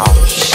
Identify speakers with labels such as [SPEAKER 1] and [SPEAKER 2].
[SPEAKER 1] house.